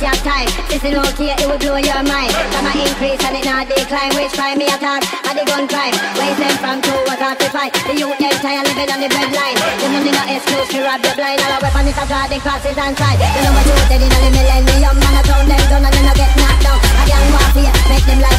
waste your time. This is okay, it will blow your mind. Come a increase and it not decline. Which crime me attack? At the gun crime. Where is them from two or to five. The youth them tired living on the red line. The money no excuse to rob the blind. All our weapon is a guarding crosses and side. You know what you dead in the millennium. Man a told them down and then I get knocked down. I can't walk here. make them lie.